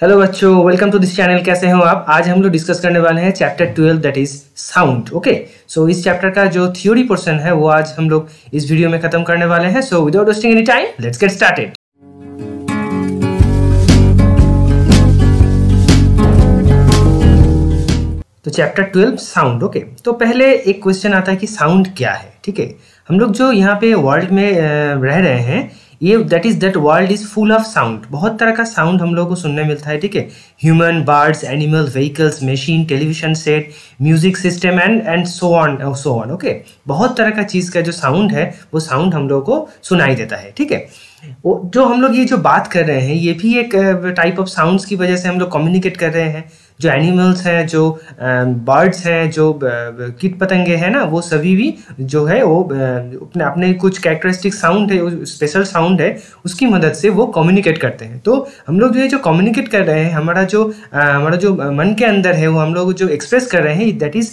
Hello बच्चों welcome to this channel कैसे हो आप? आज हम लोग डिस्कस करने वाले हैं chapter twelve that is sound okay so इस चैप्टर का जो थ्योरी पोर्शन है, वो आज हम लोग इस वीडियो में खत्म करने वाले हैं. So without wasting any time let's get started तो चैप्टर ट्वेल्व साउंड ओके तो पहले एक क्वेश्चन आता है कि साउंड क्या है, ठीक है? हम लोग जो यहाँ पे वर्ल्ड में रह रहे हैं ये that is that world is full of sound बहुत तरह का साउंड हम लोग को सुनने मिलता है, ठीक है? Human birds animal vehicles machine television set music system and and so on so on okay बहुत तरह का चीज़ का जो साउंड है, वो साउंड हम लोग को सुनाई देता है, ठीक है? जो हम लोग ये जो बात कर रहे हैं, ये भी एक टाइप ऑफ़ साउंड्स की वजह से हम लोग कम्युनिकेट कर रहे हैं। जो एनिमल्स हैं, जो बर्ड्स हैं, जो कीट पतंगे हैं ना, वो सभी भी जो है वो अपने अपने कुछ कैरेक्टरिस्टिक साउंड है स्पेशल साउंड है, उसकी मदद से वो कम्युनिकेट करते हैं। तो हम लोग जो है जो कम्युनिकेट कर रहे हैं, हमारा जो हमारा जो मन के अंदर है, वो हम लोग जो एक्सप्रेस कर रहे हैं that is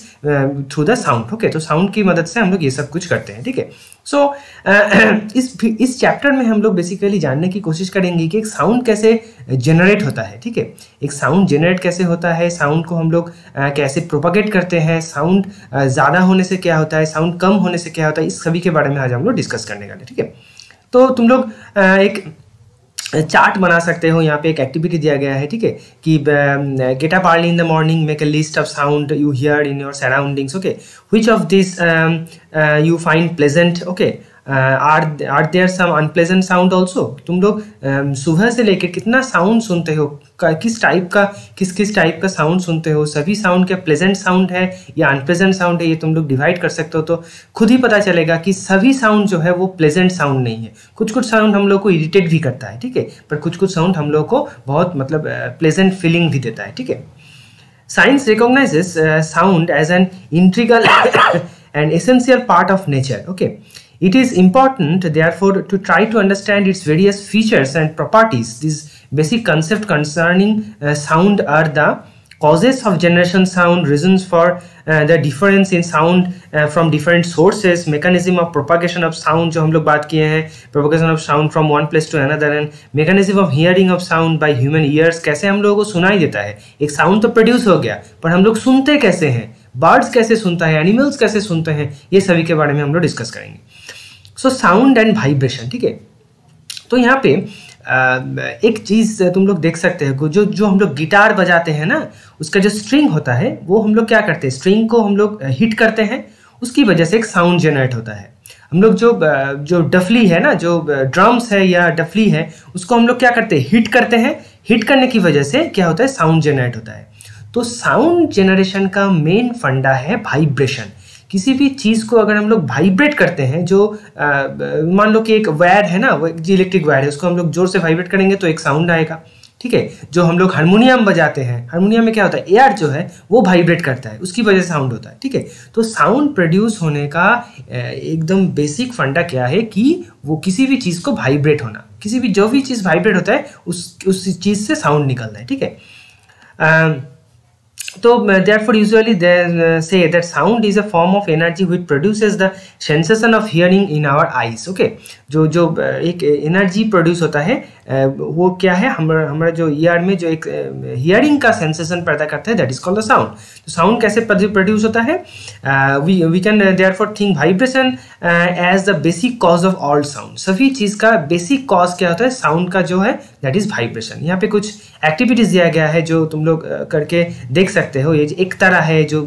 through the sound okay तो साउंड की मदद से हम लोग ये सब कुछ करते हैं, ठीक है? सो so, इस इस चैप्टर में हम लोग बेसिकली जानने की कोशिश करेंगे कि एक साउंड कैसे जनरेट होता है ठीक है? एक साउंड जनरेट कैसे होता है? साउंड को हम लोग कैसे प्रोपागेट करते हैं? साउंड ज़्यादा होने से क्या होता है? साउंड कम होने से क्या होता है? इस सभी के बारे में आज हम लोग डिस्कस करने वाले ठीक है? तो तुम लोग एक चार्ट बना सकते हो, यहाँ पे एक एक्टिविटी दिया गया है, ठीक है? कि get up early in the morning make a list of sound you hear in your surroundings okay which of this you find pleasant okay are are there some unpleasant sound also तुम लोग um, सुबह से लेकर कितना sound सुनते हो? किस type का किस किस टाइप का साउंड सुनते हो? सभी साउंड क्या प्लेजेंट साउंड है या अनप्लेजेंट साउंड है ये तुम लोग डिवाइड कर सकते हो तो खुद ही पता चलेगा कि सभी साउंड जो है वो प्लेजेंट साउंड नहीं है। कुछ कुछ साउंड हम लोग को इरिटेट भी करता है ठीक है? पर कुछ कुछ साउंड हम लोग को बहुत मतलब प्लेजेंट uh, फीलिंग भी देता है ठीक है? Science recognizes sound as an integral and essential part of nature okay It is important, therefore, to try to understand its various features and properties. These basic concepts concerning uh, sound are the causes of generation sound, reasons for uh, the difference in sound uh, from different sources, mechanism of propagation of sound जो हम लोग बात किए हैं propagation of sound from one place to another and mechanism of hearing of sound by human ears कैसे हम लोगों को सुनाई देता है एक sound तो produce हो गया पर हम लोग सुनते कैसे हैं बर्ड्स कैसे सुनता है एनिमल्स कैसे सुनते हैं ये सभी के बारे में हम लोग डिस्कस करेंगे सो साउंड एंड वाइब्रेशन ठीक है? तो यहाँ पे एक चीज़ तुम लोग देख सकते हो, जो जो हम लोग गिटार बजाते हैं ना, उसका जो स्ट्रिंग होता है, वो हम लोग क्या करते हैं? स्ट्रिंग को हम लोग हिट करते हैं, उसकी वजह से एक साउंड जनरेट होता है। हम लोग जो जो डफली है ना, जो ड्रम्स है या डफली है, उसको हम लोग क्या करते हैं? हिट करते हैं। हिट करने की वजह से क्या होता है? साउंड जनरेट होता है। तो साउंड जनरेशन का मेन फंडा है वाइब्रेशन किसी भी चीज़ को अगर हम लोग वाइब्रेट करते हैं, जो मान लो कि एक वायर है ना, वो इलेक्ट्रिक वायर है, उसको हम लोग ज़ोर से वाइब्रेट करेंगे तो एक साउंड आएगा, ठीक है? जो हम लोग हारमोनियम बजाते हैं हारमोनियम में क्या होता है? एयर जो है, वो वाइब्रेट करता है, उसकी वजह से साउंड होता है, ठीक है? तो साउंड प्रोड्यूस होने का एकदम बेसिक फंडा क्या है कि वो किसी भी चीज़ को वाइब्रेट होना, किसी भी जो भी चीज़ वाइब्रेट होता है, उस उस चीज़ से साउंड निकलना है, ठीक है? तो therefore usually say that sound is a form of energy which produce the sensation of hearing in our ears okay जो जो एक एनर्जी प्रोड्यूस होता है वो क्या है? हमारा हमारा जो ईयर में जो एक हियरिंग का सेंसेशन पैदा करता है that is called the sound तो साउंड कैसे प्रोड्यूस होता है? We we can therefore think vibration as the basic cause of all sound सभी चीज़ का बेसिक कॉज क्या होता है? साउंड का जो है दैट इज़ वाइब्रेशन यहाँ पे कुछ एक्टिविटीज़ दिया गया है जो तुम लोग करके देख सकते हो। ये एक तरह है जो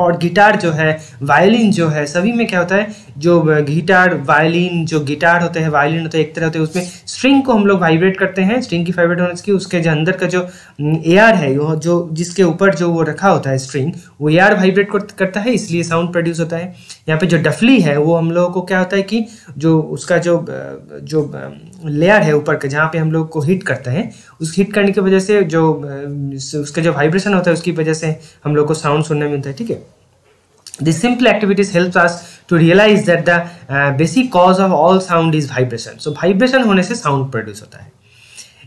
और गिटार जो है, वायलिन जो है, सभी में क्या होता है, जो गिटार, वायलिन, जो गिटार होते हैं, वायलिन होते हैं, एक तरह होते हैं, उसमें स्ट्रिंग को हम लोग वाइब्रेट करते हैं, स्ट्रिंग की वाइब्रेट होने की उसके जो अंदर का जो एयर है जो, जिसके ऊपर जो वो रखा होता है स्ट्रिंग, वो एयर वाइब्रेट करता है, इसलिए साउंड प्रोड्यूस होता है। यहाँ पे जो डफली है, वो हम लोगों को क्या होता है कि जो उसका जो जो लेयर है ऊपर का, जहाँ पे हम लोग को हिट करते हैं, उस हिट करने की वजह से जो उसका जो वाइब्रेशन होता है, उसकी वजह से हम लोग को साउंड सुनने मिलता है, ठीक है? These simple activities helps us to realize that the uh, basic cause of all sound is vibration. So vibration होने से sound produce होता है।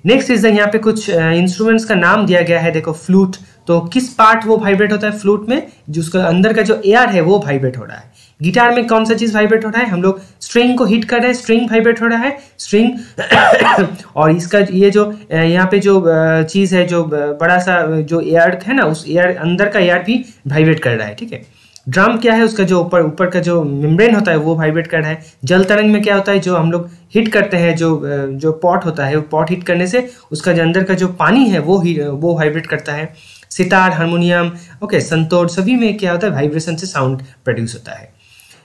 नेक्स्ट इज़ यहाँ पे कुछ इंस्ट्रूमेंट्स uh, का नाम दिया गया है। देखो फ्लूट तो किस पार्ट वो वाइब्रेट होता है फ्लूट में? जो उसका अंदर का जो एयर है वो वाइब्रेट हो रहा है। गिटार में कौन सा चीज़ वाइब्रेट हो रहा है? हम लोग स्ट्रिंग को हिट कर रहे हैं स्ट्रिंग वाइब्रेट हो रहा है। स्ट्रिंग और इसका ये जो यहाँ पे जो चीज़ है जो बड़ा सा जो एयर है ना उस एयर अंदर का एयर भी वाइब्रेट कर रहा है ठीक है? ड्रम क्या है, उसका जो ऊपर ऊपर का जो मेम्ब्रेन होता है, वो वाइब्रेट कर रहा है। जल तरंग में क्या होता है, जो हम लोग हिट करते हैं, जो जो पॉट होता है, वो पॉट हिट करने से उसका जो अंदर का जो पानी है, वो ही वो वाइब्रेट करता है। सितार हारमोनियम ओके संतोर सभी में क्या होता है वाइब्रेशन से साउंड प्रोड्यूस होता है।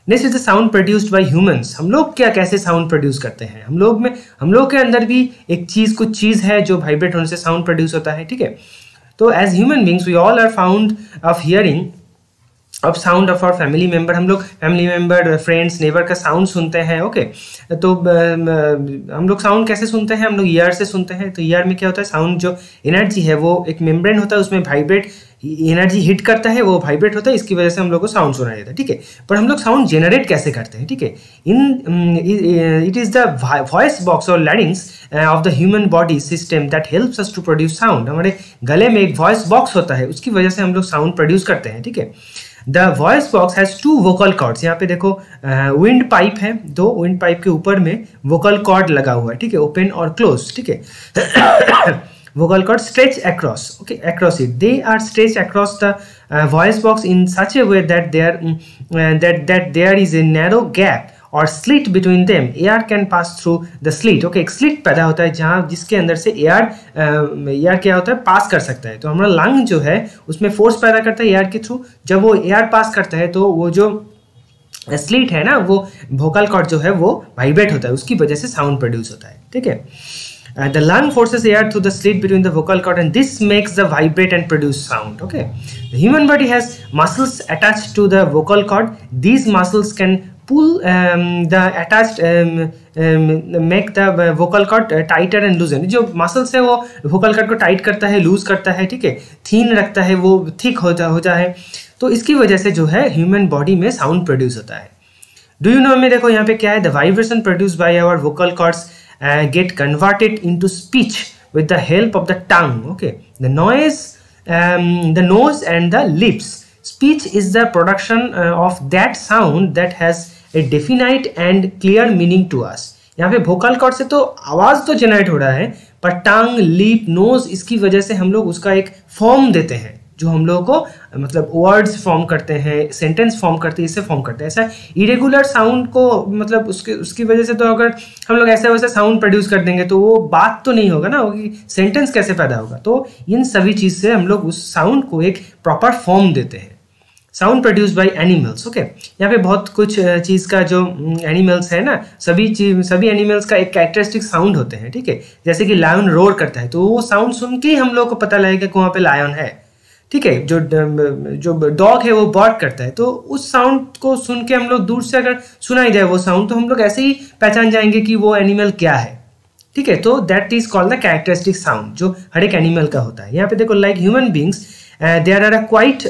Next is the sound produced by humans हम लोग क्या, कैसे साउंड प्रोड्यूस करते हैं? हम लोग में, हम लोग के अंदर भी एक चीज़, कुछ चीज़ है जो वाइब्रेट होने से साउंड प्रोड्यूस होता है, ठीक है? तो as human beings we all are fond of hearing अब sound of our family member हम लोग फैमिली मेंबर फ्रेंड्स नेबर का साउंड सुनते हैं ओके तो हम लोग साउंड कैसे सुनते हैं? हम लोग ईयर से सुनते हैं। तो ईयर में क्या होता है? साउंड जो एनर्जी है, वो एक मेम्ब्रेन होता है, उसमें वाइब्रेट एनर्जी हिट करता है, वो वाइब्रेट होता है, इसकी वजह से हम लोग को साउंड सुना जाता है, ठीक है? पर हम लोग साउंड जनरेट कैसे करते हैं, ठीक है? In it is the voice box और larynx of the human body system that helps us to produce sound हमारे गले में एक वॉइस बॉक्स होता है, उसकी वजह से हम लोग साउंड प्रोड्यूस करते हैं, ठीक है? The voice box has two vocal cords यहाँ पे देखो विंड uh, पाइप है दो विंड पाइप के ऊपर में वोकल कॉर्ड लगा हुआ है ठीक है? ओपन और क्लोज ठीक है? Vocal cord stretch across okay across it they are stretch across the voice box in such a way that there that that there is a narrow gap और slit between them air can pass through the slit okay एक slit पैदा होता है जहाँ जिसके अंदर से air air क्या होता है? पास कर सकता है। तो हमारा लंग जो है, उसमें फोर्स पैदा करता है एयर के थ्रू जब वो एयर पास करता है तो वो जो स्लिट है ना, वो वोकल कॉर्ड जो है, वो वाइब्रेट होता है। उसकी वजह से साउंड प्रोड्यूस होता है। ठीक है? The lung forces air through the slit between the vocal cord and this makes the vibrate and produce sound okay human body has muscles attach to the vocal cord these muscles can pull um, the attached um, um, make the vocal cord tighter and loosen जो muscles है वो vocal cord को tight करता है lose करता है ठीक है thin रखता है वो thick हो जा हो जाए तो इसकी वजह से जो है human body में sound produce होता है डू यू नो में देखो यहाँ पे क्या है the vibration produce by our vocal cords uh, converted into speech with the help of the tongue okay the noise um, the nose and the lips speech is the production uh, of that sound that has a definite and clear meaning to us. यहाँ पे भोकल cord से तो आवाज़ तो generate हो रहा है पर टंग लिप नोज़ इसकी वजह से हम लोग उसका एक फॉर्म देते हैं, जो हम लोगों को मतलब वर्ड्स फॉर्म करते हैं सेंटेंस फॉर्म करते हैं इससे फॉर्म करते हैं। ऐसा इरेगुलर साउंड को मतलब उसके, उसकी वजह से तो अगर हम लोग ऐसा वैसा साउंड प्रोड्यूस कर देंगे तो वो बात तो नहीं होगा ना वो सेंटेंस कैसे पैदा होगा? तो इन सभी चीज़ से हम लोग उस साउंड को एक प्रॉपर फॉर्म देते हैं। Sound produce by animals okay यहाँ पे बहुत कुछ चीज़ का जो एनिमल्स है ना, सभी चीज़, सभी एनिमल्स का एक कैरेक्टरिस्टिक साउंड होते हैं, ठीक है? जैसे कि लायन रोर करता है तो वो साउंड सुन के ही हम लोग को पता लगेगा कि वहाँ पे लायन है, ठीक है? जो जो डॉग है वो बॉट करता है तो उस साउंड को सुन के हम लोग दूर से अगर सुनाई जाए वो साउंड तो हम लोग ऐसे ही पहचान जाएँगे कि वो एनिमल क्या है, ठीक है? तो that is called the characteristic sound जो हर एक एनिमल का होता है। यहाँ पे देखो like human beings there are quite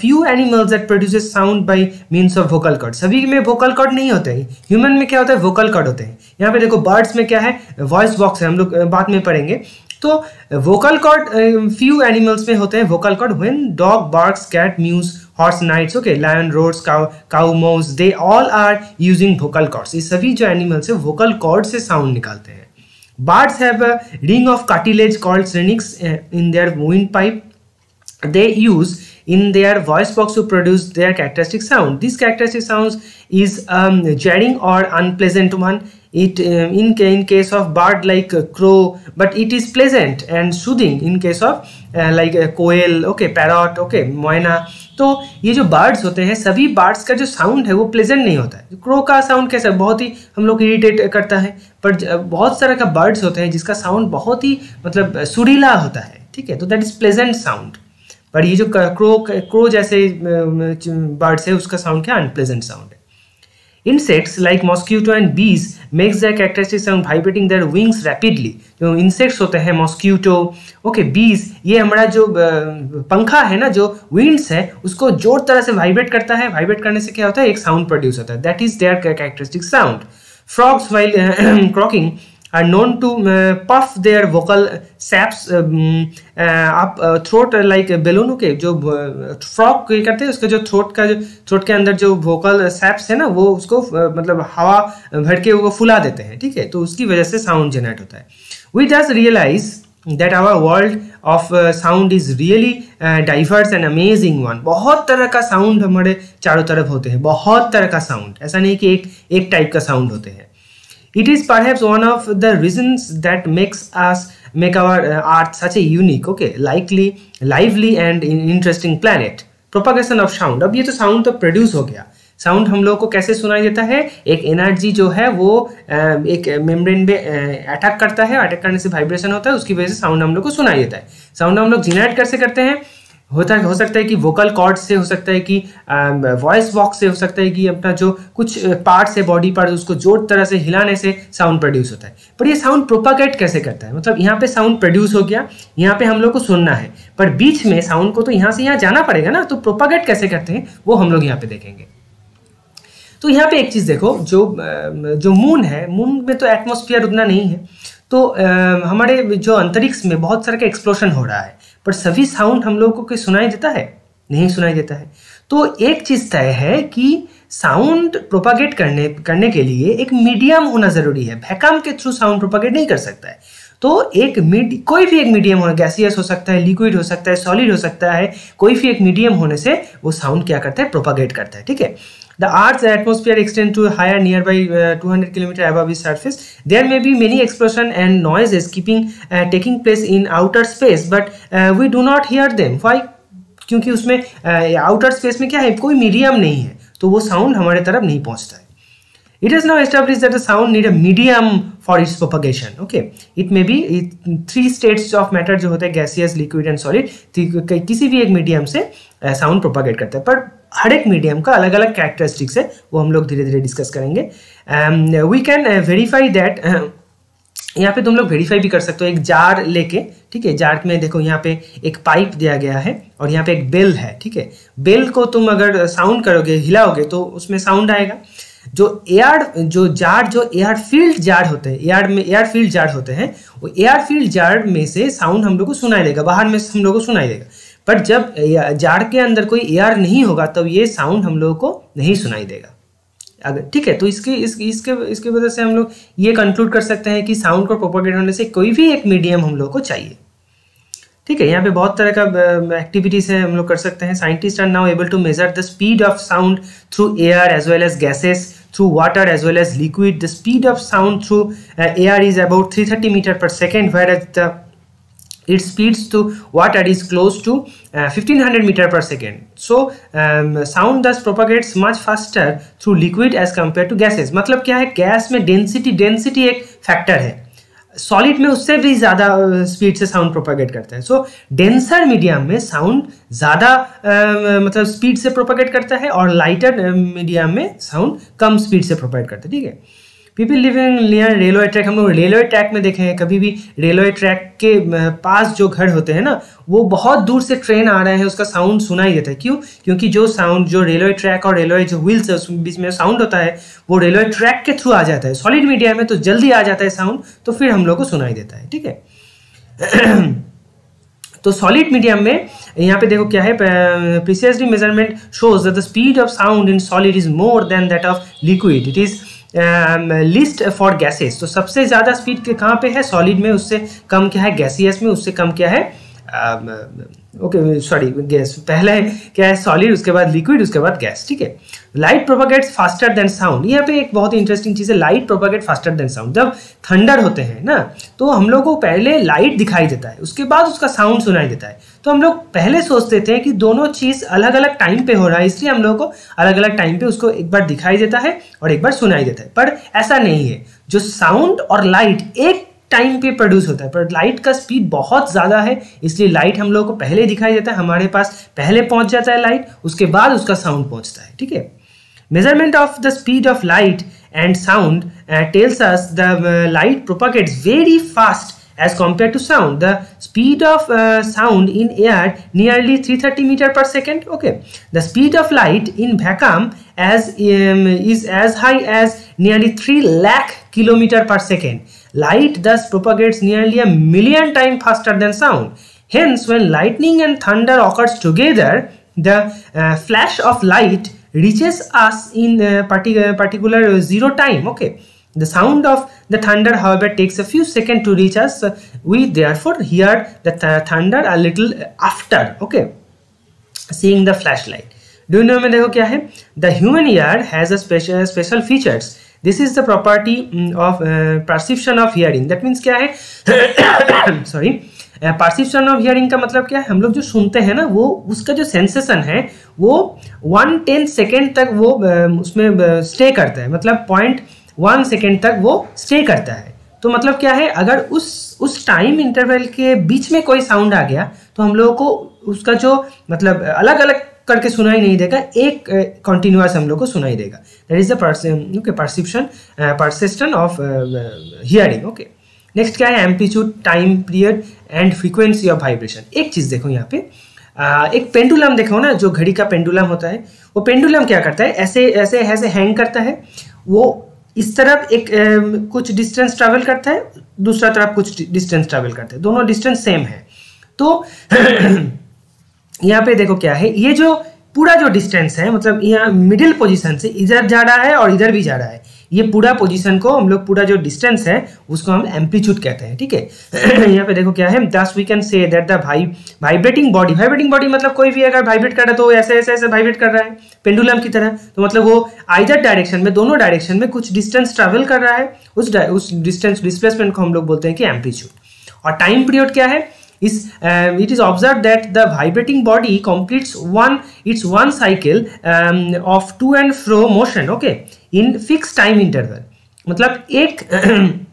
few animals that produces sound by means of vocal cord सभी में वोकल कॉर्ड नहीं होते हैं। ह्यूमन में क्या होता है? वोकल कॉर्ड होते हैं। यहाँ पे देखो बर्ड्स में क्या है? वॉइस बॉक्स है। हम लोग बाद में पढ़ेंगे। तो वोकल कॉर्ड फ्यू एनिमल्स में होते हैं vocal cord when dog barks cat mews horse neighs okay lion roars cow cow moos they all are using vocal cords ये सभी जो एनिमल्स है वोकल कॉर्ड से साउंड निकालते हैं। Birds have a ring of cartilage called syrinx in their windpipe. They use in their voice box to produce their characteristic sound this characteristic sound is um, jarring or unpleasant one it uh, in, in case of bird like uh, crow but it is pleasant and soothing in case of uh, like uh, koel okay parrot okay myna तो ये जो birds होते हैं सभी birds का जो sound है वो प्लेजेंट नहीं होता है क्रो का साउंड कैसा बहुत ही हम लोग इरिटेट करता है पर बहुत सारे का बर्ड्स होते हैं जिसका साउंड बहुत ही मतलब सुरीला होता है ठीक है तो दैट इज़ प्लेजेंट साउंड पर ये जो क्रो क्रो जैसे बर्ड्स है, उसका साउंड क्या अनप्लेजेंट साउंड है। Insects like mosquito and bees makes their characteristic sound vibrating their wings rapidly जो इंसेक्ट्स होते हैं मॉस्क्यूटो ओके बीज ये हमारा जो पंखा है ना, जो विंग्स है, उसको ज़ोर तरह से वाइब्रेट करता है। वाइब्रेट करने से क्या होता है? एक साउंड प्रोड्यूस होता है। That is their characteristic sound frogs while croaking are known to uh, puff their vocal saps um, uh, up uh, throat like balloon के जो फ्रॉक करते हैं उसका जो थ्रोट का जो थ्रोट के अंदर जो वोकल सैप्स है ना वो उसको uh, मतलब हवा भर के वो फुला देते हैं ठीक है? तो उसकी वजह से साउंड जनरेट होता है। We does realise that our world of sound is really diverse and amazing one बहुत तरह का साउंड हमारे चारों तरफ़ होते हैं बहुत तरह का साउंड ऐसा नहीं कि एक एक टाइप का साउंड होते हैं। It is perhaps one of the reasons that makes us make our uh, earth such a unique okay likely lively and interesting planet. Propagation of sound. अब ये तो साउंड तो प्रोड्यूस हो गया। साउंड हम लोग को कैसे सुनाई देता है? एक एनर्जी जो है वो एक मेम्ब्रेन में अटैक करता है। अटैक करने से वाइब्रेशन होता है उसकी वजह से साउंड हम लोग को सुनाई देता है। साउंड हम लोग जनरेट कैसे करते हैं? होता है, हो सकता है कि वोकल कॉर्ड से, हो सकता है कि वॉइस बॉक्स से, हो सकता है कि अपना जो कुछ पार्ट्स है बॉडी पार्ट उसको ज़ोर तरह से हिलाने से साउंड प्रोड्यूस होता है। पर ये साउंड प्रोपागेट कैसे करता है? मतलब यहाँ पे साउंड प्रोड्यूस हो गया, यहाँ पे हम लोग को सुनना है। पर बीच में साउंड को तो यहाँ से यहाँ जाना पड़ेगा ना तो प्रोपागेट कैसे करते हैं, वो हम लोग यहाँ पे देखेंगे। तो यहाँ पे एक चीज़ देखो, जो जो मून है मून में तो एटमोस्फियर उतना नहीं है। तो हमारे जो अंतरिक्ष में बहुत सारे का एक्सप्लोशन हो रहा है। पर सभी साउंड हम लोगों को सुनाई देता है? नहीं सुनाई देता है। तो एक चीज़ तय है कि साउंड प्रोपागेट करने करने के लिए एक मीडियम होना ज़रूरी है। वैकम के थ्रू साउंड प्रोपागेट नहीं कर सकता है। तो एक मीड, कोई भी एक मीडियम होना, गैसियस हो सकता है, लिक्विड हो सकता है, सॉलिड हो सकता है, कोई भी एक मीडियम होने से वो साउंड क्या करता है? प्रोपागेट करता है, ठीक है? The Earth's atmosphere extends to higher nearby uh, 200 km above its surface. There may be many explosion and noises keeping uh, taking place in outer space, but uh, we do not hear them. Why? क्योंकि उसमें outer uh, space में क्या है कोई medium नहीं है तो वो साउंड हमारे तरफ़ नहीं पहुँचता है It is now established that the sound need a medium for its propagation. Okay, it may be three states of matter जो होते हैं gaseous, liquid and solid. किसी भी एक मीडियम से साउंड प्रोपागेट करता है पर हर एक मीडियम का अलग अलग कैरेक्टरिस्टिक्स है, वो हम लोग धीरे धीरे डिस्कस करेंगे वी कैन वेरीफाई दैट यहाँ पे तुम लोग वेरीफाई भी कर सकते हो, एक जार लेके, ठीक है? जार में देखो, यहाँ पे एक पाइप दिया गया है और यहाँ पे एक बेल है, ठीक है? बेल को तुम अगर साउंड करोगे, हिलाओगे तो उसमें साउंड आएगा। जो एयर जो जार, जो एयर फ़ील्ड जार होते हैं एयर में एयर फ़ील्ड जार होते हैं, वो एयर फ़ील्ड जार में से साउंड हम लोग को सुनाई देगा, बाहर में हम लोग को सुनाई देगा। पर जब जाड़ के अंदर कोई एयर नहीं होगा तब ये साउंड हम लोगों को नहीं सुनाई देगा। अगर ठीक है तो इसके इस, इसके इसके वजह से हम लोग ये कंक्लूड कर सकते हैं कि साउंड को प्रोपोगेट होने से कोई भी एक मीडियम हम लोग को चाहिए। ठीक है यहाँ पे बहुत तरह का एक्टिविटीज़ है हम लोग कर सकते हैं। Scientist are now able to measure the speed of sound through air as well as gases through water as well as liquid the speed of sound through air is about 330 metre per second whereas the it speeds to water is close to uh, 1500 meter per second. So um, sound thus propagates much faster through liquid as compared to gases. मतलब क्या है? Gas में density density एक factor है। Solid में उससे भी ज़्यादा स्पीड से साउंड प्रोपागेट करता है। सो डेंसर मीडियम में साउंड ज़्यादा मतलब स्पीड से प्रोपागेट करता है और लाइटर मीडियम में साउंड कम स्पीड से प्रोपागेट करता है। ठीक है? People living near railway track हम लोग रेलवे ट्रैक में देखे हैं कभी भी रेलवे ट्रैक के पास जो घर होते हैं ना, वो बहुत दूर से ट्रेन आ रहे हैं, उसका साउंड सुनाई देता है। क्यों? क्योंकि जो साउंड जो रेलवे ट्रैक और रेलवे जो व्हील्स है उस बीच में साउंड होता है, वो रेलवे ट्रैक के थ्रू आ जाता है। सॉलिड मीडिया में तो जल्दी आ जाता है साउंड तो फिर हम लोग को सुनाई देता है, ठीक है? तो सॉलिड मीडियम में, यहाँ पे देखो क्या है precisely measurement shows the speed of sound in solid is more than that of liquid it is least for gases तो सबसे ज़्यादा स्पीड कहाँ पे है? सॉलिड में, उससे कम क्या है? गैसियस में, उससे कम क्या है? ओके सॉरी गैस पहले क्या है? सॉलिड उसके बाद लिक्विड उसके बाद गैस ठीक है? Light propagates faster than sound यहाँ पे एक बहुत इंटरेस्टिंग चीज़ है light propagate faster than sound जब थंडर होते हैं ना तो हम लोग को पहले लाइट दिखाई देता है, उसके बाद उसका साउंड सुनाई देता है। तो हम लोग पहले सोचते थे कि दोनों चीज़ अलग अलग टाइम पे हो रहा है, इसलिए हम लोग को अलग अलग टाइम पे उसको एक बार दिखाई देता है और एक बार सुनाई देता है। पर ऐसा नहीं है। जो साउंड और लाइट एक टाइम पे प्रोड्यूस होता है, पर लाइट का स्पीड बहुत ज़्यादा है, इसलिए लाइट हम लोग को पहले दिखाई देता है। हमारे पास पहले पहुँच जाता है लाइट उसके बाद उसका साउंड पहुँचता है, ठीक है? Measurement of the speed of light and sound tells us the light propagates very fast as compared to sound. The speed of uh, sound in air nearly 330 meter per second. Okay, the speed of light in vacuum as um, is as high as nearly 3 lakh kilometer per second. Light thus propagates nearly a million times faster than sound. Hence, when lightning and thunder occurs together, the uh, flash of light reaches us in a particular zero time. Okay, the sound of the thunder, however, takes a few seconds to reach us. We therefore hear the th thunder a little after. Okay, seeing the flashlight. Know में देखो क्या है? Has a special special features. This is the property of uh, perception of hearing. That means क्या है? Sorry. पार्सिप्शन of hearing का मतलब क्या है हम लोग जो सुनते हैं ना वो उसका जो सेंसेशन है वो वन टेन सेकेंड तक वो उसमें स्टे करता है मतलब पॉइंट वन सेकेंड तक वो स्टे करता है। तो मतलब क्या है अगर उस उस टाइम इंटरवल के बीच में कोई साउंड आ गया तो हम लोगों को उसका जो मतलब अलग अलग करके सुनाई नहीं देगा एक कंटिन्यूस हम लोग को सुनाई देगा। That is the perception persistence of hearing okay next क्या है amplitude time period and frequency of vibration एक चीज़ देखो यहाँ पे। uh, एक पेंडुलम देखो ना जो घड़ी का पेंडुलम होता है वो पेंडुलम क्या करता है ऐसे ऐसे ऐसे हैंग करता है। वो इस तरफ़ एक ए, कुछ डिस्टेंस ट्रैवल करता है दूसरा तरफ़ कुछ डिस्टेंस ट्रैवल करता है। दोनों डिस्टेंस सेम है। तो यहाँ पे देखो क्या है। ये जो पूरा जो डिस्टेंस है मतलब यहाँ मिडिल पोजीशन से इधर जा रहा है और इधर भी जा रहा है। ये पूरा पोजीशन को हम लोग पूरा जो डिस्टेंस है, उसको हम एम्पलीट्यूड कहते हैं, ठीक है? यहाँ पे देखो क्या है thus we can say that the भाई वाइब्रेटिंग बॉडी वाइब्रेटिंग बॉडी मतलब कोई भी अगर वाइब्रेट कर रहा है तो ऐसे ऐसे ऐसे वाइब्रेट कर रहा है पेंडुलम की तरह। तो मतलब वो आइदर डायरेक्शन में, दोनों डायरेक्शन में कुछ डिस्टेंस ट्रेवल कर रहा है, उस उस डिस्टेंस डिस्प्लेसमेंट को हम लोग बोलते हैं कि एम्पलीट्यूड और टाइम पीरियड क्या है? Is um, it is observed that the vibrating body completes one its one cycle um, of to and fro motion okay in fixed time interval. मतलब एक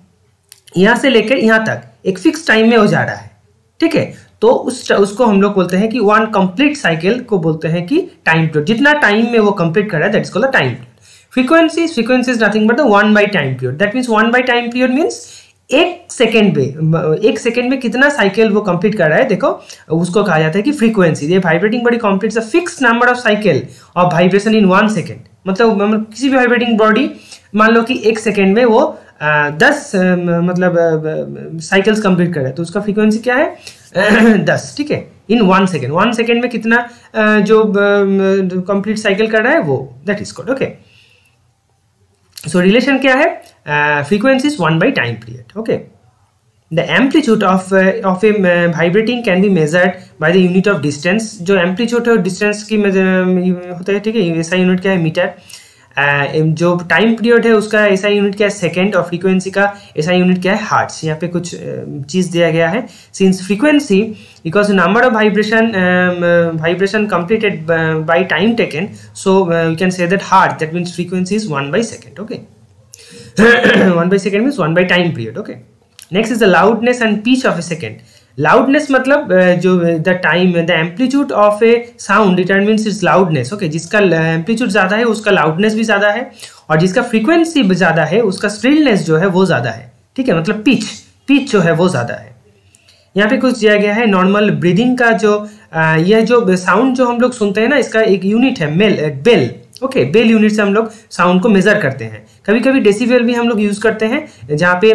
यहाँ से लेकर यहाँ तक एक फिक्स टाइम में हो जा रहा है ठीक है? तो उस उसको हम लोग बोलते हैं कि वन कंप्लीट साइकिल को बोलते हैं कि टाइम पीरियड जितना टाइम में वो कंप्लीट कर रहा है that is called time frequency frequency is nothing but the one by time period that means one by time period means एक सेकेंड में एक सेकेंड में कितना साइकिल वो कंप्लीट कर रहा है देखो उसको कहा जाता है कि फ्रीक्वेंसी ये vibrating body complete fix number of cycle of vibration in one second मतलब किसी भी वाइब्रेटिंग बॉडी मान लो कि एक सेकेंड में वो आ, दस आ, मतलब साइकिल्स कंप्लीट कर रहा है तो उसका फ्रीक्वेंसी क्या है? दस ठीक है? In one second one second में कितना आ, जो कंप्लीट साइकिल कर रहा है वो that is called okay so relation क्या है frequencies one by time period okay the amplitude of of a vibrating can be measured by the unit of distance जो एम्पलीट्यूड है डिस्टेंस की होता है, ठीक है? ऐसा यूनिट क्या है? मीटर जो टाइम पीरियड है, उसका ऐसा यूनिट क्या है? सेकेंड और फ्रीक्वेंसी का ऐसा यूनिट क्या है? हार्ट्स यहाँ पे कुछ चीज़ दिया गया है। Since frequency because number of vibration vibration completed by time taken so we can say that hertz that means frequency is one by second okay 1 by second means 1 by time period, okay? Next is the loudness and pitch of a second. Loudness मतलब जो the time the amplitude of a sound determine its loudness okay जिसका amplitude ज़्यादा है, उसका loudness भी ज़्यादा है, और जिसका फ्रीक्वेंसी ज़्यादा है, उसका स्ट्रीलनेस जो है, वो ज़्यादा है, ठीक है? मतलब पिच पिच जो है, वो ज़्यादा है। यहाँ पे कुछ दिया गया है नॉर्मल ब्रीदिंग का जो यह जो साउंड जो हम लोग सुनते हैं ना, इसका एक यूनिट है मेल बेल ओके बेल यूनिट से हम लोग साउंड को मेजर करते हैं। कभी कभी डेसिबल भी हम लोग यूज़ करते हैं, जहाँ पे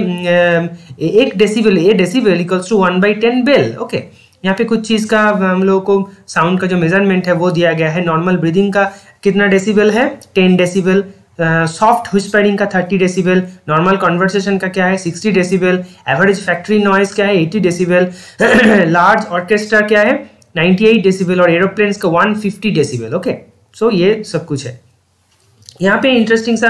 एक decibel a decibel equals to one by ten bel okay यहाँ पे कुछ चीज़ का हम लोगों को साउंड का जो मेज़रमेंट है वो दिया गया है। नॉर्मल ब्रीदिंग का कितना डेसिबल है? टेन डेसिबल सॉफ्ट विस्परिंग का थर्टी डेसिबल नॉर्मल कॉन्वर्सेशन का क्या है? Sixty decibel average factory noise क्या है? एटी डेसिबल लार्ज ऑर्केस्ट्रा क्या है? नाइन्टी एट डेसिबल और एरोप्लेन्स का one fifty decibel okay so so, ये सब कुछ है। यहाँ पे इंटरेस्टिंग सा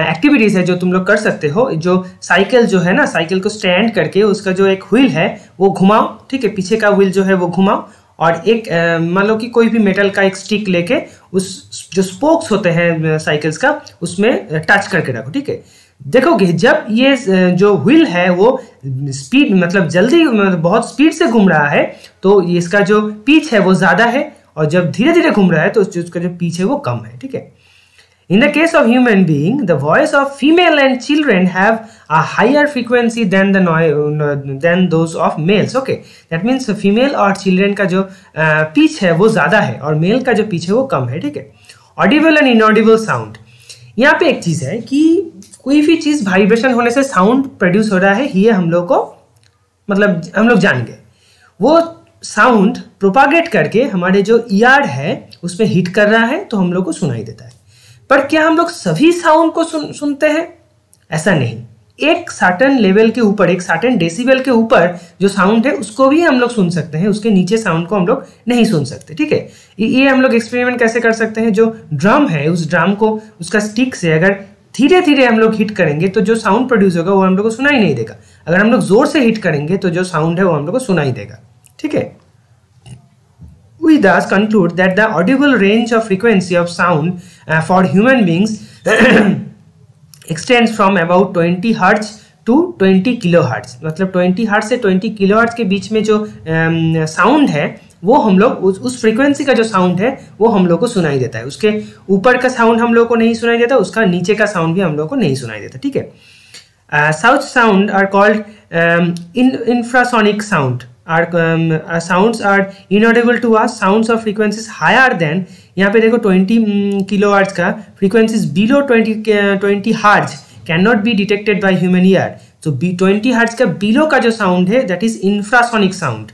एक्टिविटीज़ है जो तुम लोग कर सकते हो। जो साइकिल जो है ना साइकिल को स्टैंड करके उसका जो एक व्हील है वो घुमाओ ठीक है? पीछे का व्हील जो है वो घुमाओ। और एक मान लो कि कोई भी मेटल का एक स्टिक लेके उस जो स्पोक्स होते हैं साइकिल्स का उसमें टच करके रखो ठीक है? देखोगे जब ये जो व्हील है वो स्पीड मतलब जल्दी मतलब बहुत स्पीड से घूम रहा है तो इसका जो पीच है वो ज़्यादा है। और जब धीरे धीरे घूम रहा है तो उस चीज़ का जो पीछे वो कम है, ठीक है? In the case of human being the voice of female and children have a higher frequency than than those of males okay that means female और चिल्ड्रेन का जो पीच है, वो ज़्यादा है और मेल का जो पीछ है, वो कम है, ठीक है? ऑडिबल एंड इनऑडिबल साउंड यहाँ पे एक चीज़ है कि कोई भी चीज़ वाइब्रेशन होने से साउंड प्रोड्यूस हो रहा है, ये हम लोग को मतलब हम लोग जान गए वो साउंड प्रोपागेट करके हमारे जो ईयर है, उसमें हिट कर रहा है तो हम लोग को सुनाई देता है। पर क्या हम लोग सभी साउंड को सुन, सुनते हैं? ऐसा नहीं। एक साटन लेवल के ऊपर, एक साटन डेसिबल के ऊपर जो साउंड है, उसको भी हम लोग सुन सकते हैं। उसके नीचे साउंड को हम लोग नहीं सुन सकते, ठीक है? ये हम लोग एक्सपेरिमेंट कैसे कर सकते हैं? जो ड्रम है, उस ड्रम को, उसका स्टिक से अगर धीरे धीरे हम लोग हिट करेंगे तो जो साउंड प्रोड्यूस होगा, वो हम लोग को सुनाई नहीं देगा। अगर हम लोग ज़ोर से हिट करेंगे तो जो साउंड है, वो हम लोग को सुनाई देगा। ठीक है? Thus conclude that the audible range of frequency of sound uh, for human beings extends from about 20 hertz to 20 kilohertz मतलब 20 हर्ट्ज से 20 किलो हर्ट्ज के बीच में जो साउंड um, है वो हम लोग उस उस फ्रीक्वेंसी का जो साउंड है वो हम लोग को सुनाई देता है। उसके ऊपर का साउंड हम लोग को नहीं सुनाई देता उसका नीचे का साउंड भी हम लोग को नहीं सुनाई देता ठीक है? South sound are called in infrasonic sound are um, uh, sounds are inaudible to us. Frequencies higher than यहाँ पे देखो 20 किलो हर्ट्ज का frequencies below 20 20 hertz can not be detected by human ear तो बी ट्वेंटी हर्ट्ज का below का जो sound है दैट इज़ इंफ्रासोनिक साउंड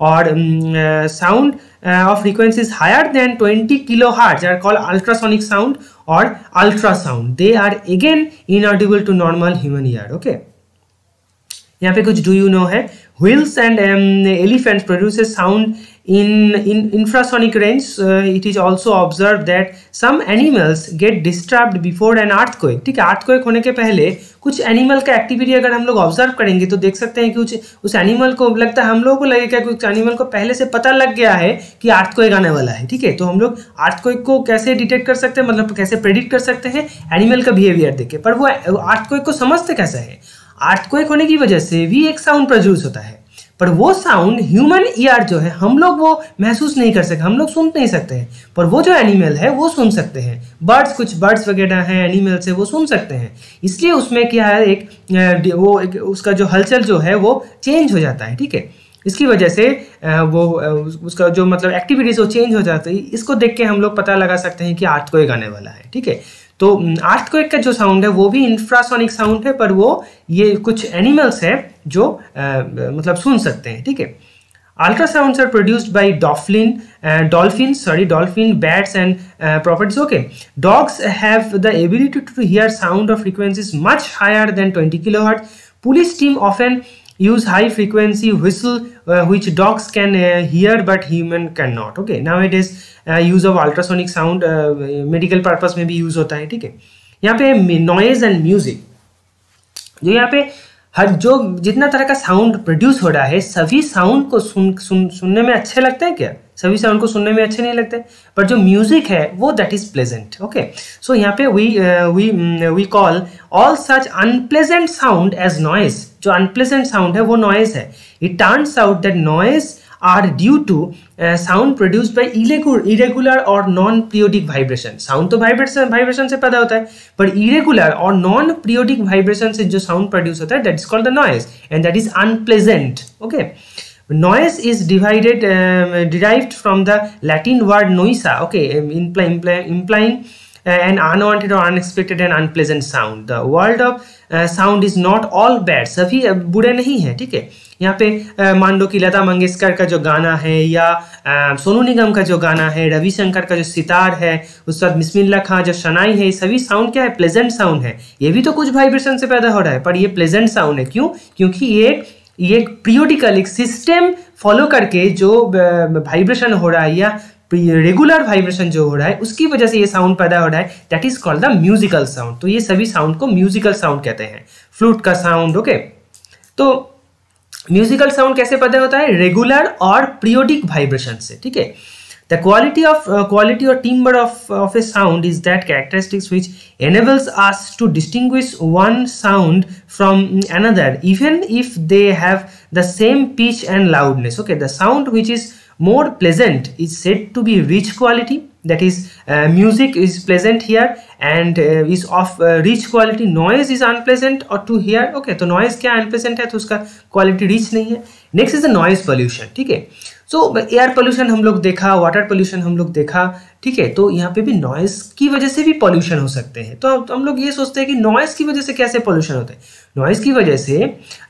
और sound of frequencies higher than 20 kilohertz are called ultrasonic sound और ultrasound they are again inaudible to normal human ear okay यहाँ पे कुछ डू यू नो है? Whales and um, elephants produce a sound in, in infrasonic range. Uh, it is also observed that some animals get disturbed before an earthquake. ठीक है earthquake होने के पहले कुछ एनिमल का एक्टिविटी अगर हम लोग ऑब्ज़र्व करेंगे तो देख सकते हैं कि कुछ उस एनिमल को लगता है हम लोगों को लगेगा कि उस एनिमल को पहले से पता लग गया है कि आर्थक्वेक आने वाला है ठीक है तो हम लोग आर्थक्वेक को कैसे डिटेक्ट कर सकते हैं मतलब कैसे प्रेडिक्ट कर सकते हैं एनिमल का बिहेवियर देखे पर वो आर्थक्वेक को समझते कैसे है आर्थक्वेक होने की वजह से भी एक साउंड प्रोड्यूस होता है। पर वो साउंड ह्यूमन ईयर जो है, हम लोग वो महसूस नहीं कर सकते, हम लोग सुन नहीं सकते हैं। पर वो जो एनिमल है, वो सुन सकते हैं। बर्ड्स कुछ बर्ड्स वगैरह हैं एनिमल्स है वो सुन सकते हैं। इसलिए उसमें क्या है, एक वो एक, उसका जो हलचल जो है, वो चेंज हो जाता है, ठीक है? इसकी वजह से वो उसका जो मतलब एक्टिविटीज़ वो चेंज हो जाती है। इसको देख के हम लोग पता लगा सकते हैं कि आर्ट को आने वाला है, ठीक है? तो अर्थक्वेक का जो साउंड है वो भी इंफ्रासोनिक साउंड है पर वो ये कुछ एनिमल्स है जो आ, मतलब सुन सकते हैं ठीक है? Ultrasound are produced by dolphin dolphin sorry dolphin bats and properties okay dogs have the ability to hear sound of frequencies much higher than twenty kilohertz police team of and use high frequency whistle uh, which dogs can uh, hear but human cannot okay nowadays uh, use of ultrasonic sound uh, medical purpose में भी use होता है ठीक है यहाँ पे noise and music जो यहाँ पे हर जो जितना तरह का साउंड प्रोड्यूस हो रहा है, सभी साउंड को सुन सुन, सुनने में अच्छे लगते हैं क्या? सभी साउंड को सुनने में अच्छे नहीं लगते। पर जो म्यूज़िक है, वो that is pleasant okay so यहाँ पे we we we call all such unpleasant sound as noise जो अनप्लेजेंट साउंड है, वो नॉइज़ है। It turns out that noise are due to sound produced by irregular और non periodic vibration sound तो vibration vibration से पैदा होता है पर इरेगुलर और प्रियोडिक वाइब्रेशन से जो साउंड प्रोड्यूस होता है that is called the noise and that is unpleasant okay noise is divided um, derived from the latin word noisa okay imply, implying, implying an unwanted or unexpected and unpleasant sound the world of uh, sound is not all bad सभी बुरे नहीं है ठीक है यहाँ पे मान लो कि लता मंगेशकर का जो गाना है या सोनू निगम का जो गाना है, रविशंकर का जो सितार है, उस वक्त बिस्मिल्ला खां जो शनाई है सभी साउंड क्या है? प्लेजेंट साउंड है। ये भी तो कुछ वाइब्रेशन से पैदा हो रहा है, पर ये प्लेजेंट साउंड है। क्यों? क्योंकि ये ये पीरियोडिकल एक सिस्टम फॉलो करके जो वाइब्रेशन हो रहा है या रेगुलर वाइब्रेशन जो हो रहा है, उसकी वजह से ये साउंड पैदा हो रहा है। That is called the musical sound तो ये सभी साउंड को म्यूजिकल साउंड कहते हैं। फ्लूट का साउंड ओके तो म्यूजिकल साउंड कैसे पता होता है? रेगुलर और प्रियोडिक वाइब्रेशन से, ठीक है? द क्वालिटी ऑफ़ क्वालिटी और timbre of of a sound is that characteristics which enables us to distinguish one sound from another even if they have the same pitch and loudness okay the sound which is more pleasant is said to be rich quality that is uh, music is pleasant here and uh, is of uh, rich quality. Noise is unpleasant or to hear. Okay तो noise क्या unpleasant है? तो उसका quality rich नहीं है। Next is the noise pollution ठीक है? सो air pollution हम लोग देखा वाटर पोल्यूशन हम लोग देखा ठीक है? तो यहाँ पे भी नॉइस की वजह से भी पॉल्यूशन हो सकते हैं। तो हम लोग ये सोचते हैं कि नॉइस की वजह से कैसे पॉल्यूशन होते हैं? नॉइस की वजह से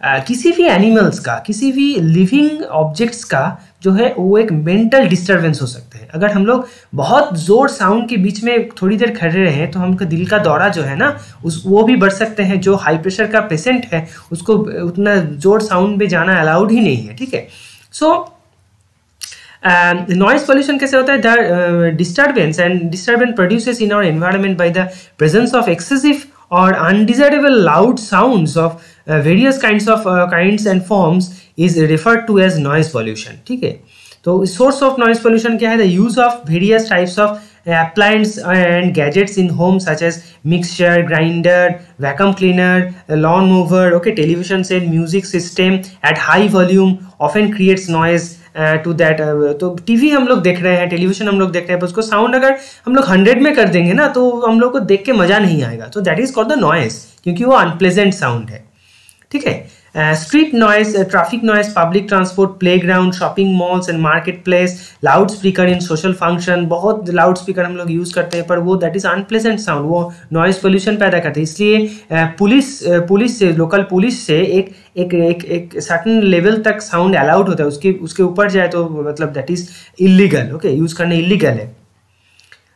आ, किसी भी एनिमल्स का किसी भी लिविंग ऑब्जेक्ट्स का जो है, वो एक मेंटल डिस्टर्बेंस हो सकता है। अगर हम लोग बहुत ज़ोर साउंड के बीच में थोड़ी देर खड़े रहे तो हमका दिल का दौरा जो है ना, उस, वो भी बढ़ सकते हैं। जो हाई प्रेशर का पेशेंट है, उसको, उतना ज़ोर साउंड में जाना अलाउड ही नहीं है, ठीक है? सो नॉइज़ पॉल्यूशन कैसे होता है? The disturbance and disturbance produces in our environment by the presence of excessive और undesirable loud sounds of various kind of kind and forms is refer to as noise pollution ठीक है? तो source of noise pollution क्या है? The use of various types of appliance and gadgets in home such as mixture grinder vacuum cleaner lawn mower okay television set music system at high volume of and creates noise to that तो T V हम लोग देख रहे हैं television हम लोग देख रहे हैं उसको साउंड अगर हम लोग हंड्रेड में कर देंगे ना तो हम लोग को देख के मज़ा नहीं आएगा। तो that is call the noise क्योंकि वो अनप्लेजेंट साउंड है। ठीक है? Street noise traffic noise public transport playground shopping malls and marketplace loudspeaker in social function बहुत लाउड स्पीकर हम लोग यूज़ करते हैं, पर वो दैट इज़ अनप्लेजेंट साउंड वो नॉइज़ पोल्यूशन पैदा करते हैं। इसलिए पुलिस पुलिस से लोकल पुलिस से एक एक एक एक सर्टन लेवल तक साउंड अलाउड होता है। उसके उसके ऊपर जाए तो मतलब that is illegal okay use करना इलीगल है।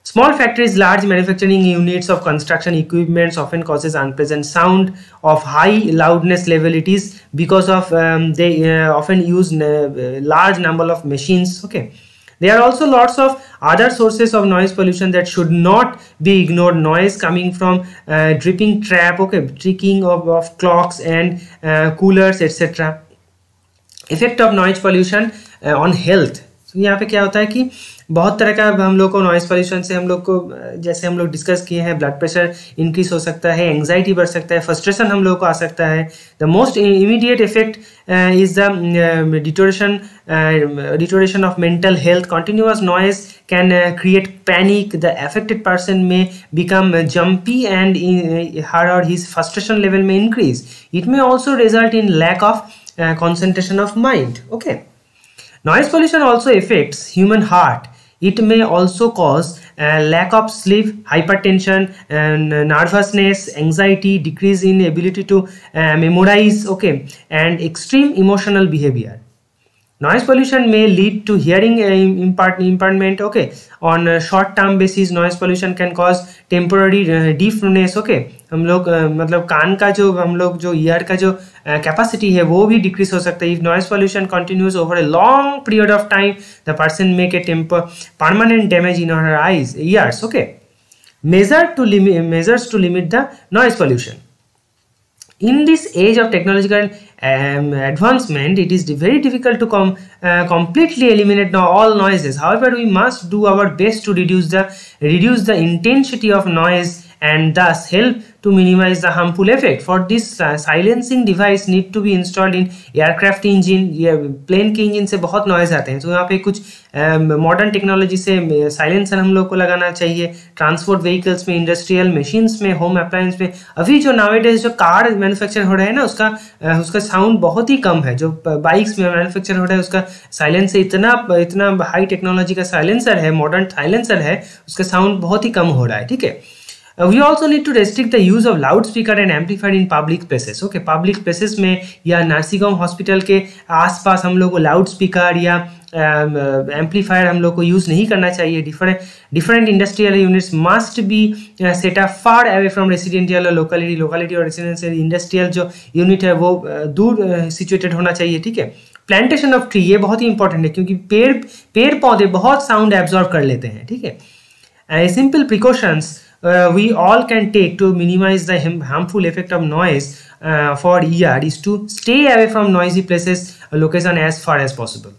Small factories, large manufacturing units of construction equipments often causes unpleasant sound of high loudness level. It is because of um, they uh, often use uh, large number of machines. Okay. There are also lots of other sources of noise pollution that should not be ignored. Noise coming from uh, dripping trap, okay, ticking of, of clocks and uh, coolers, etc. Effect of noise pollution uh, on health. So यहाँ पे क्या होता है कि बहुत तरह का हम लोग को नॉइस पॉल्यूशन से हम लोग को, जैसे हम लोग डिस्कस किए हैं ब्लड प्रेशर इंक्रीज हो सकता है एंगजाइटी बढ़ सकता है फ्रस्ट्रेशन हम लोग को आ सकता है। The most immediate effect is the deterioration deterioration of mental health continuous noise can create panic the affected person may become jumpy and her और his frustration level may increase it may also result in lack of concentration of mind okay. Noise pollution also affects human heart. It may also cause uh, lack of sleep hypertension and nervousness anxiety decrease in ability to uh, memorize okay and extreme emotional behavior noise pollution may lead to hearing uh, impairment okay? On uh, short term basis noise pollution can cause temporary uh, हम लोग uh, मतलब कान का जो हम लोग जो year का जो कैपेसिटी uh, है वो भी डिक्रीज हो सकता है। If noise pollution continues over a long period of time the person make a temp permanent damage in our eyes ears okay measure to limit measures to limit the noise pollution in this age of technological um, advancement it is very difficult to com uh, completely eliminate all noises. However we must do our best to reduce the reduce the intensity of noise and thus help to minimize the harmful effect. For this uh, silencing device need to be installed in aircraft engine या plane के engine से बहुत noise आते हैं। तो यहाँ पे कुछ um, टेक्नोलॉजी से साइलेंसर हम लोग को लगाना चाहिए। ट्रांसपोर्ट व्हीकल्स में इंडस्ट्रियल मशीन्स में होम अप्लायंस में। अभी जो नावेडेज जो कार मैन्युफैक्चर हो रहा है ना उसका uh, उसका साउंड बहुत ही कम है। जो बाइक्स में मैन्युफैक्चर हो रहा है उसका साइलेंस इतना इतना हाई टेक्नोलॉजी का साइलेंसर है मॉडर्न साइलेंसर है उसका साउंड बहुत ही कम हो रहा है ठीक है? Uh, we also need to restrict the use of loudspeaker and amplifier in public places. Okay, public places में या नर्सिंग हॉस्पिटल के आसपास हम लोग को लाउड स्पीकर या एम्पलीफायर um, uh, हम लोग को यूज़ नहीं करना चाहिए। Different different industrial units must be set up far away from residential और लोकलिटी लोकलिटी और रेसिडेंशियल इंडस्ट्रियल जो यूनिट है वो uh, दूर सिचुएटेड uh, होना चाहिए ठीक है? प्लांटेशन ऑफ़ ट्री ये बहुत ही इंपॉर्टेंट है क्योंकि पेड़ पेड़ पौधे बहुत साउंड एब्जॉर्व कर लेते हैं ठीक है? Simple precautions uh, we all can take to minimize the harmful effect of noise uh, for ear is to stay away from noisy places location as far as possible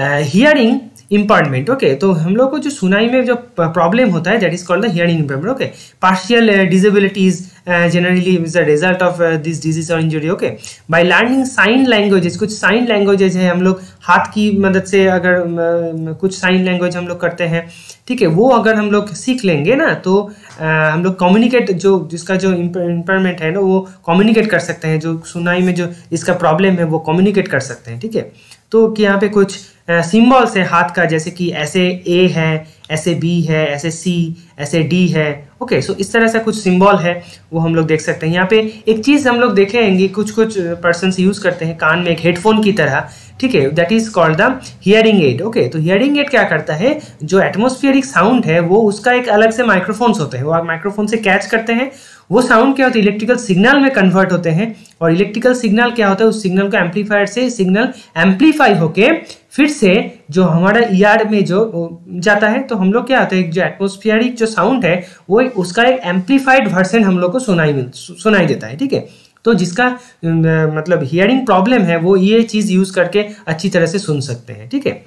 hearing impairment okay तो हम लोग को जो सुनाई में जो problem होता है that is called the hearing impairment okay partial disabilities generally is the result of this disease और injury okay by learning sign languages कुछ साइन लैंग्वेजेज है हम लोग हाथ की मदद से अगर uh, कुछ साइन लैंग्वेज हम लोग करते हैं ठीक है? वो अगर हम लोग सीख लेंगे ना तो uh, हम लोग कम्युनिकेट जो जिसका जो इम्पायरमेंट है ना वो कम्युनिकेट कर सकते हैं जो सुनाई में जो इसका प्रॉब्लम है वो कम्युनिकेट कर सकते हैं ठीक है? तो कि यहाँ पे कुछ सिंबल्स है हाथ का, जैसे कि ऐसे ए है, ऐसे बी है, ऐसे सी, ऐसे डी है। ओके सो इस तरह से कुछ सिंबल है, वो हम लोग देख सकते हैं। यहाँ पे एक चीज़ हम लोग देखेंगे कुछ कुछ पर्सन यूज़ करते हैं कान में एक हेडफोन की तरह। ठीक है that is called the hearing aid okay तो हियरिंग एड क्या करता है? जो एटमोस्फियरिक साउंड है, वो उसका एक अलग से माइक्रोफोन्स होते हैं। वो आप माइक्रोफोन से कैच करते हैं। वो साउंड क्या होता है? इलेक्ट्रिकल सिग्नल में कन्वर्ट होते हैं। और इलेक्ट्रिकल सिग्नल क्या होता है? उस सिग्नल को एम्पलीफायर से सिग्नल एम्पलीफाई होके फिर से जो हमारा ईयर में जो जाता है तो हम लोग क्या होता है? जो एटमोस्फियरिक जो साउंड है, वो उसका एक एम्पलीफाइड वर्सन हम लोग को सुनाई मिल सुनाई देता है ठीक है? तो जिसका मतलब हियरिंग प्रॉब्लम है वो ये चीज़ यूज़ करके अच्छी तरह से सुन सकते हैं ठीक है?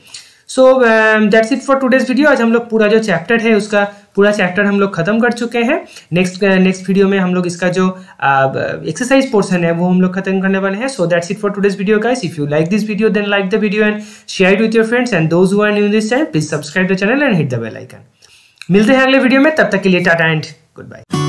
So that's it for today's video आज हम लोग पूरा जो चैप्टर है उसका पूरा चैप्टर हम लोग खत्म कर चुके हैं। नेक्स्ट नेक्स्ट वीडियो में हम लोग इसका जो एक्सरसाइज uh, पोर्सन है वो हम लोग खत्म करने वाले हैं। So that's it for today's video guys if you like this video then like the video and share with your friends and those who are new this channel please subscribe the channel and hit the bell icon मिलते हैं अगले video में तब तक के लिए Tata and good bye